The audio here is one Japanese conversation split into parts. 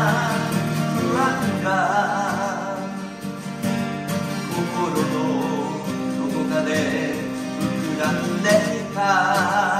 不安が心のどこかで膨らんでいた。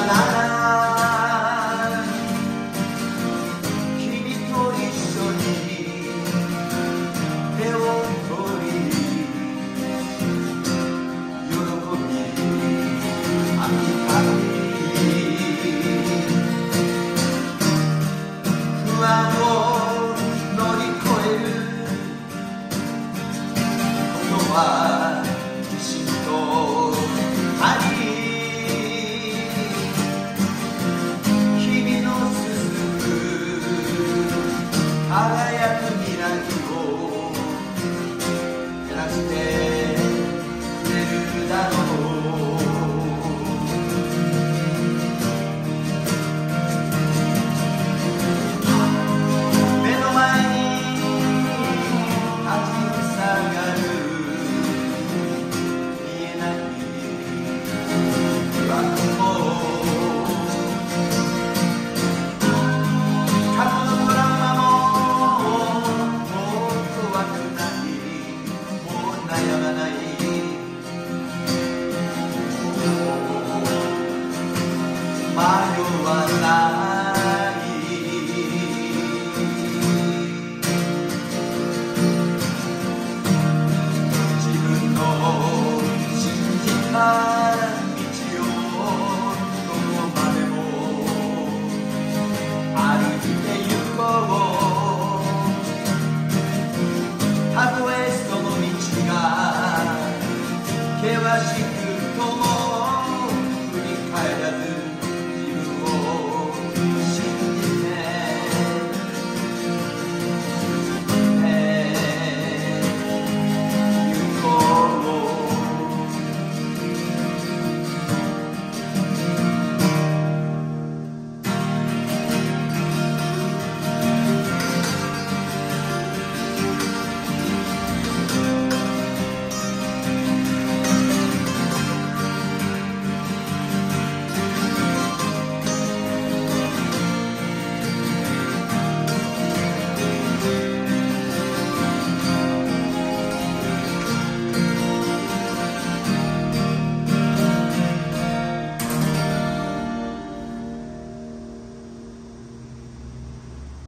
na na na